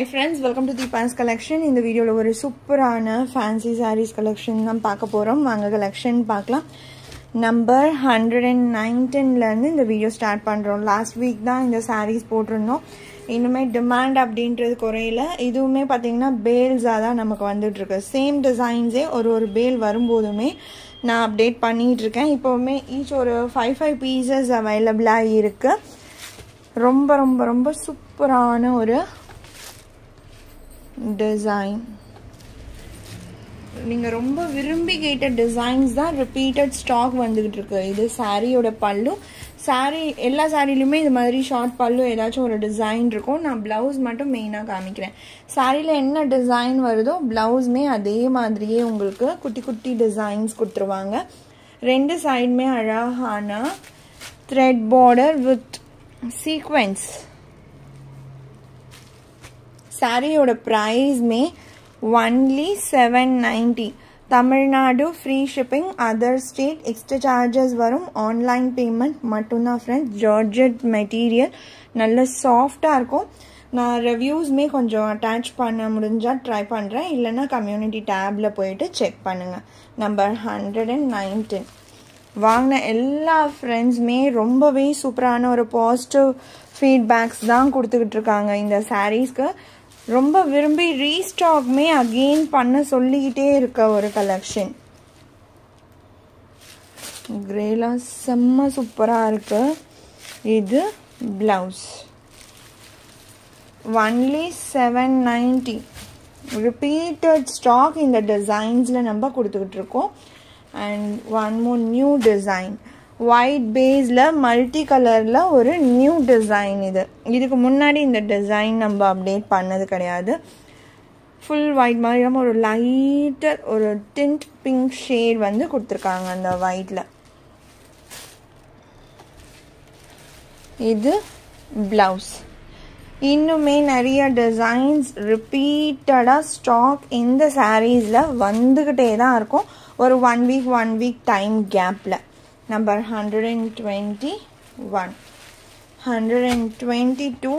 Hi friends welcome to Deepa's collection இந்த வீடியோவில் ஒரு சூப்பரான ஃபேன்சி சாரீஸ் கலெக்ஷன் தான் பார்க்க போகிறோம் வாங்க கலெக்ஷன் பார்க்கலாம். நம்பர் ஹண்ட்ரட் அண்ட் நைன்டீன்லேருந்து இந்த வீடியோ ஸ்டார்ட் பண்ணுறோம் லாஸ்ட் வீக் தான் இந்த சாரீஸ் போட்டிருந்தோம். இன்னுமே டிமாண்ட் அப்படின்றது குறையில. இதுவுமே பார்த்தீங்கன்னா பேல்ஸாக தான் நமக்கு வந்துட்டுருக்கு. சேம் டிசைன்ஸே ஒரு ஒரு பேல் வரும்போதுமே நான் அப்டேட் பண்ணிகிட்டு இருக்கேன். இப்போவுமே ஈச் ஒரு ஃபைவ் ஃபைவ் பீசஸ் அவைலபிளாக இருக்குது ரொம்ப ரொம்ப ரொம்ப சூப்பரான ஒரு டிசைன் நீங்கள் ரொம்ப விரும்பி கேட்ட டிசைன்ஸ் தான் ரிப்பீட்டட் ஸ்டாக் வந்துக்கிட்டு இருக்கு. இது சாரியோட பல்லு. சாரீ எல்லா சாரிலையுமே இது மாதிரி ஷார்ட் பல்லு ஏதாச்சும் ஒரு டிசைன் இருக்கும். நான் ப்ளவுஸ் மட்டும் மெயினாக காமிக்கிறேன். சாரியில் என்ன டிசைன் வருதோ ப்ளவுஸுமே அதே மாதிரியே உங்களுக்கு குட்டி குட்டி டிசைன்ஸ் கொடுத்துருவாங்க. ரெண்டு சைடுமே அழகான த்ரெட் பார்டர் வித் சீக்வென்ஸ் சாரியோட ப்ரைஸ்மே only seven ninety Tamil Nadu free shipping other state extra charges வரும். ஆன்லைன் பேமெண்ட் மட்டும்தான் ஃப்ரெண்ட்ஸ் ஜார்ஜெட் மெட்டீரியல் நல்ல சாஃப்டாக இருக்கும். நான் ரிவ்யூஸ்மே கொஞ்சம் அட்டாச் பண்ண முடிஞ்சால் ட்ரை பண்ணுறேன் இல்லைன்னா கம்யூனிட்டி டேப்பில் போயிட்டு செக் பண்ணுங்கள் நம்பர் ஹண்ட்ரட் அண்ட் நைன்டீன் வாங்கின எல்லா ஃப்ரெண்ட்ஸுமே ரொம்பவே சூப்பரான ஒரு பாசிட்டிவ் ஃபீட்பேக்ஸ் தான் கொடுத்துக்கிட்டு இருக்காங்க இந்த சாரீஸ்க்கு ரொம்ப விரும்பி ரீஸ்டாக்மே அகெயின் பண்ண சொல்லிக்கிட்டே இருக்க ஒரு கலெக்ஷன் கிரேலாம் செம்ம சூப்பராக இருக்கு. இது blouse only seven ninety repeated stock இந்த டிசைன்ஸில் நம்ம கொடுத்துக்கிட்டு இருக்கோம். And one more new design white பேஸில் மல்டி கலரில் ஒரு நியூ டிசைன் இது. இதுக்கு முன்னாடி இந்த டிசைன் நம்ம அப்டேட் பண்ணது கிடையாது. ஃபுல் ஒயிட் மாதிரி இல்லாமல் ஒரு லைட்டர் ஒரு டிண்ட் பிங்க் ஷேட் வந்து கொடுத்துருக்காங்க அந்த ஒயிட்டில் இது ப்ளவுஸ் இன்னுமே நிறைய டிசைன்ஸ் ரிப்பீட்டடாக ஸ்டாக் இந்த சாரீஸில் வந்துக்கிட்டே தான் இருக்கும். ஒரு one week one week time கேப்பில் number hundred and twenty one hundred and twenty two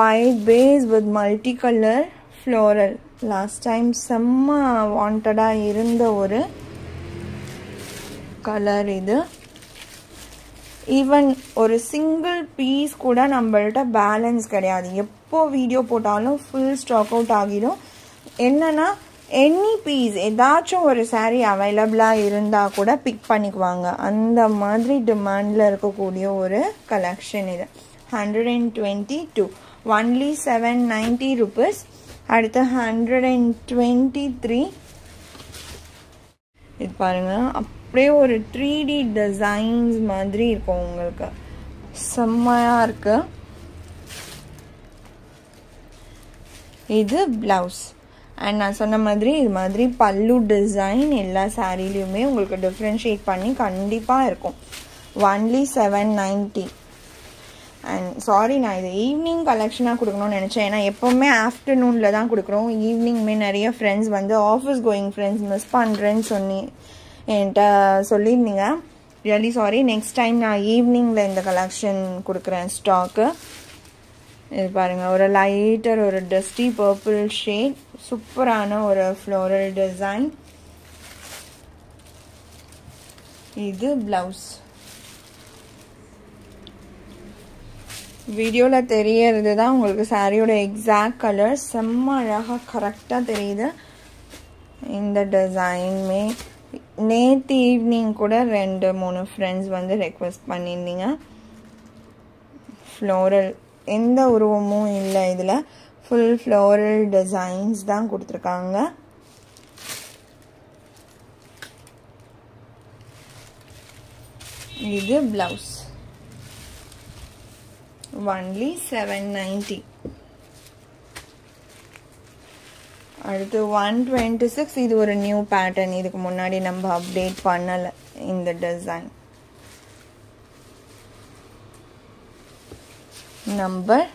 white base with multi colour floral last time செம்ம வாண்டடாக இருந்த ஒரு கலர் இது. ஈவன் ஒரு சிங்கிள் பீஸ் கூட நம்மள்ட்ட பேலன்ஸ் கிடையாது. எப்போ வீடியோ போட்டாலும் ஃபுல் ஸ்டாக் அவுட் ஆகிடும். என்னென்னா எனி பீஸ் ஏதாச்சும் ஒரு சாரீ அவைலபிளாக இருந்தால் கூட பிக் பண்ணிக்குவாங்க. அந்த மாதிரி டிமாண்டில் இருக்கக்கூடிய ஒரு கலெக்ஷன் இது. Hundred and twenty two only seven ninety rupees அடுத்து ஹண்ட்ரட் அண்ட் டுவெண்ட்டி த்ரீ இது பாருங்கள் அப்படியே ஒரு த்ரீ டி டிசைன்ஸ் மாதிரி இருக்கும் உங்களுக்கு. செம்மையாக இருக்குது இது ப்ளவுஸ் அண்ட் நான் சொன்ன மாதிரி இது மாதிரி பல்லு டிசைன் எல்லா சாரீலையுமே உங்களுக்கு டிஃப்ரென்ஷியேட் பண்ணி கண்டிப்பாக இருக்கும். Only seven ninety and sorry நான் இது ஈவினிங் கலெக்ஷனாக கொடுக்கணும்னு நினச்சேன். ஏன்னா எப்போவுமே ஆஃப்டர்நூனில் தான் கொடுக்குறோம். ஈவினிங்குமே நிறைய ஃப்ரெண்ட்ஸ் வந்து ஆஃபீஸ் கோயிங் ஃப்ரெண்ட்ஸ் மிஸ் பண்ணுறேன்னு சொன்னி என்கிட்ட சொல்லியிருந்தீங்க. ரியலி சாரி நெக்ஸ்ட் டைம் நான் ஈவினிங்கில் இந்த கலெக்ஷன் கொடுக்குறேன் ஸ்டாக்கு இது பாருங்கள் ஒரு லைட்டர் ஒரு டஸ்டி பர்பிள் ஷேட் சூப்பரான ஒரு ஃப்ளோரல் டிசைன் இது ப்ளவுஸ் வீடியோவில் தெரியறது தான் உங்களுக்கு சாரியோட எக்ஸாக்ட் கலர் செம்ம அழகாக கரெக்டாக தெரியுது இந்த டிசைனுமே நேற்று ஈவினிங் கூட ரெண்டு மூணு ஃப்ரெண்ட்ஸ் வந்து ரெக்வஸ்ட் பண்ணியிருந்தீங்க. ஃப்ளோரல் எந்த உருவமும் இல்லை இதில். ஃபுல் ஃப்ளோரல் டிசைன்ஸ் தான் கொடுத்துருக்காங்க. இது ப்ளவுஸ் ஒன்லி செவன் நைன்டி அடுத்து ஒன் டுவெண்ட்டி சிக்ஸ் இது ஒரு நியூ பேட்டர்ன் இதுக்கு முன்னாடி நம்ம அப்டேட் பண்ணலை இந்த design number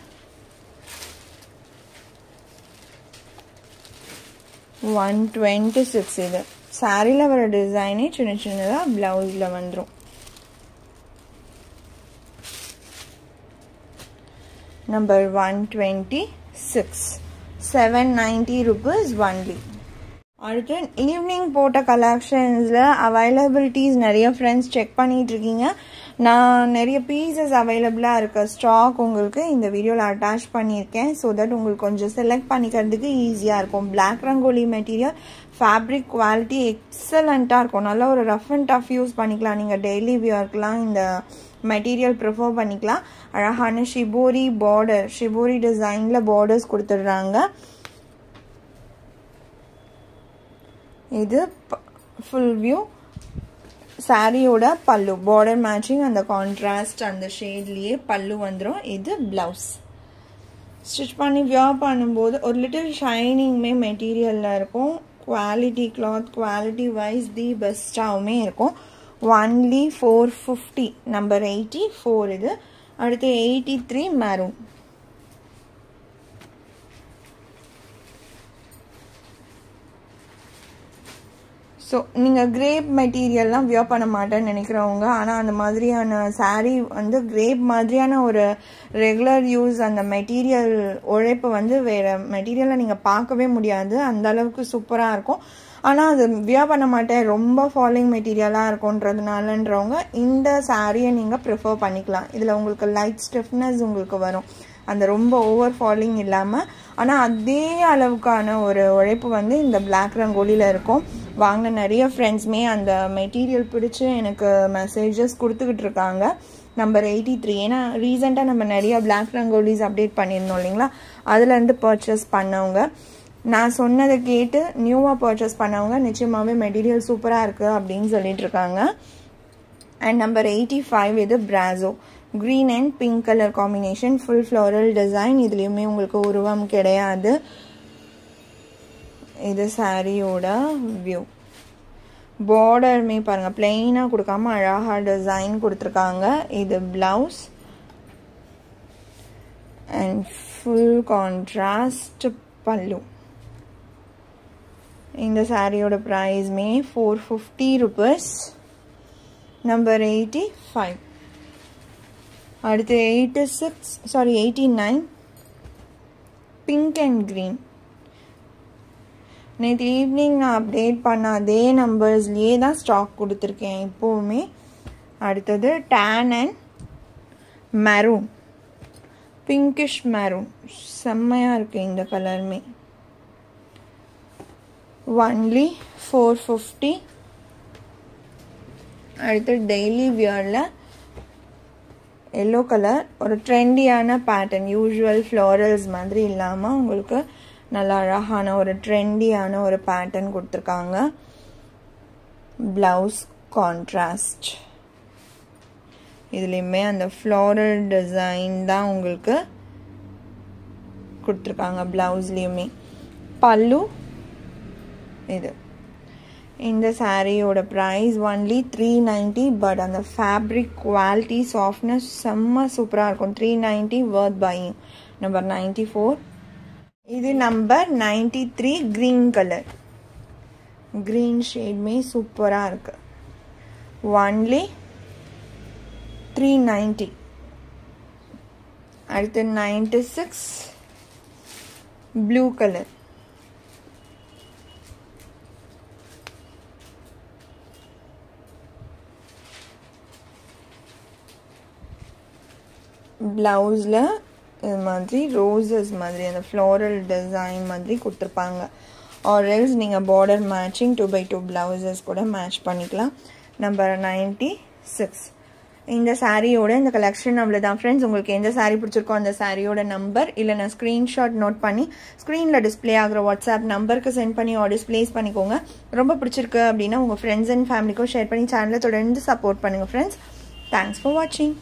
one twenty six இது சாரியில் வர டிசைனே சின்ன சின்னதாக ப்ளவுஸில் வந்துடும் number one twenty six seven ninety rupees only அடுத்து ஈவினிங் போட்ட கலெக்ஷன்ஸில் அவைலபிலிட்டிஸ் நிறைய ஃப்ரெண்ட்ஸ் செக் பண்ணிகிட்ருக்கீங்க நான் நிறைய பீசஸ் அவைலபிளாக இருக்க ஸ்டாக் உங்களுக்கு இந்த வீடியோவில் அட்டாச் பண்ணியிருக்கேன். ஸோ தட் உங்களுக்கு கொஞ்சம் செலக்ட் பண்ணிக்கிறதுக்கு ஈஸியாக இருக்கும். Black rangoli material fabric quality எக்ஸலண்ட்டாக இருக்கும். நல்ல ஒரு ரஃப் அண்ட் டஃப் யூஸ் பண்ணிக்கலாம். நீங்கள் டெய்லி வியர்க்கெலாம் இந்த மெட்டீரியல் ப்ரிஃபர் பண்ணிக்கலாம். அழகான ஷிபோரி பார்டர் ஷிபோரி டிசைனில் பார்டர்ஸ் கொடுத்துட்றாங்க. இது ஃபுல் வியூ சாரியோட பல்லு பார்டர் மேட்சிங் அந்த கான்ட்ராஸ்ட் அந்த ஷேட்லேயே பல்லு வந்துடும் இது ப்ளவுஸ் ஸ்டிச் பண்ணி வியா பண்ணும்போது ஒரு லிட்டில் ஷைனிங்குமே மெட்டீரியலில் இருக்கும். Quality cloth quality wise the பெஸ்ட்டாகவுமே இருக்கும். Only four fifty number eighty four இது. அடுத்து எயிட்டி த்ரீ மேரூன் ஸோ நீங்கள் கிரேப் மெட்டீரியல்லாம் வியர் பண்ண மாட்டேன்னு நினைக்கிறவங்க ஆனால் அந்த மாதிரியான சாரீ வந்து கிரேப் மாதிரியான ஒரு ரெகுலர் யூஸ் அந்த மெட்டீரியல் உழைப்பு வந்து வேறு மெட்டீரியலை நீங்கள் பார்க்கவே முடியாது. அந்த அளவுக்கு சூப்பராக இருக்கும். ஆனால் அது வியர் பண்ண மாட்டேன். ரொம்ப ஃபாலோயிங் மெட்டீரியலாக இருக்கும்ன்றதுனாலன்றவங்க இந்த சாரியை நீங்கள் ப்ரிஃபர் பண்ணிக்கலாம். இதில் உங்களுக்கு லைட் ஸ்டிஃப்னஸ் உங்களுக்கு வரும். அந்த ரொம்ப ஓவர் ஃபாலிங் இல்லாமல் ஆனால் அதே அளவுக்கான ஒரு உழைப்பு வந்து இந்த பிளாக் ரங்கோலியில் இருக்கும். வாங்கின நிறைய ஃப்ரெண்ட்ஸுமே அந்த மெட்டீரியல் பிடிச்சி எனக்கு மெசேஜஸ் கொடுத்துக்கிட்டு இருக்காங்க. நம்பர் எயிட்டி த்ரீ ஏன்னா ரீசெண்டாக நம்ம நிறைய பிளாக் ரங்கோலிஸ் அப்டேட் பண்ணியிருந்தோம் இல்லைங்களா? அதுலேருந்து பர்ச்சேஸ் பண்ணவங்க. நான் சொன்னதை கேட்டு நியூவாக பர்ச்சேஸ் பண்ணவங்க நிச்சயமாகவே மெட்டீரியல் சூப்பராக இருக்குது அப்படின்னு சொல்லிட்டு இருக்காங்க. அண்ட் நம்பர் எயிட்டி ஃபைவ் இது brasso green and pink colour combination full floral design இதுலேயுமே உங்களுக்கு உருவம் கிடையாது. இது சாரியோட வியூ பார்டருமே பாருங்கள் பிளெயினாக கொடுக்காம அழகாக டிசைன் கொடுத்துருக்காங்க. இது ப்ளவுஸ் அண்ட் ஃபுல் கான்ட்ராஸ்ட் பல்லு. இந்த சாரியோட ப்ரைஸ்மே four fifty rupees number eighty five அடுத்து eighty six saree eighty nine pink and green நேற்று ஈவினிங் நான் அப்டேட் பண்ண அதே நம்பர்ஸ்லேயே தான் ஸ்டாக் கொடுத்துருக்கேன் இப்போவுமே. அடுத்தது tan and maroon pinkish maroon செம்மையாக இருக்குது இந்த கலருமே ஒன்லி ஃபோர் ஃபிஃப்டி அடுத்து டெய்லி வியரில் எல்லோ கலர் ஒரு ட்ரெண்டியான பேட்டர்ன் யூஸ்வல் ஃப்ளோரல்ஸ் மாதிரி இல்லாமல் உங்களுக்கு நல்லா அழகான ஒரு ட்ரெண்டியான ஒரு பேட்டர்ன் கொடுத்துருக்காங்க. ப்ளவுஸ் கான்ட்ராஸ்ட் இதுலேயுமே அந்த ஃப்ளோரல் டிசைன் தான் உங்களுக்கு கொடுத்துருக்காங்க ப்ளவுஸ்லேயுமே பல்லு இது. இந்த சாரியோட price only three ninety but அந்த ஃபேப்ரிக் குவாலிட்டி சாஃப்ட்னஸ் செம்ம சூப்பராக இருக்கும். Three ninety worth buying number ninety four இது number ninety three green colour green ஷேட்மே சூப்பராக இருக்குது ஒன்லி த்ரீ நைன்ட்டி அடுத்து நைன்டி சிக்ஸ் ப்ளூ கலர் ப்ளவுஸில் இது மாதிரி ரோசஸ் மாதிரி அந்த ஃப்ளோரல் டிசைன் மாதிரி கொடுத்துருப்பாங்க ஆர் எல்ஸ் நீங்கள் border matching two by two blouses கூட மேட்ச் பண்ணிக்கலாம் நம்பர் நைன்ட்டி சிக்ஸ் இந்த சாரியோட இந்த கலெக்ஷன் அவ்வளோதான் ஃப்ரெண்ட்ஸ் உங்களுக்கு எந்த சாரீ பிடிச்சிருக்கோ அந்த சாரியோட நம்பர் இல்லை நான் ஸ்க்ரீன்ஷாட் நோட் பண்ணி ஸ்க்ரீனில் டிஸ்பிளே ஆகிற வாட்ஸ்அப் நம்பருக்கு சென்ட் பண்ணி ஆர்டர்ஸ் ப்ளேஸ் பண்ணிக்கோங்க. ரொம்ப பிடிச்சிருக்கு அப்படின்னா உங்கள் ஃப்ரெண்ட்ஸ் அண்ட் ஃபேமிலிக்கும் ஷேர் பண்ணி சேனலை தொடர்ந்து சப்போர்ட் பண்ணுங்கள் ஃப்ரெண்ட்ஸ் தேங்க்ஸ் ஃபார் வாட்சிங்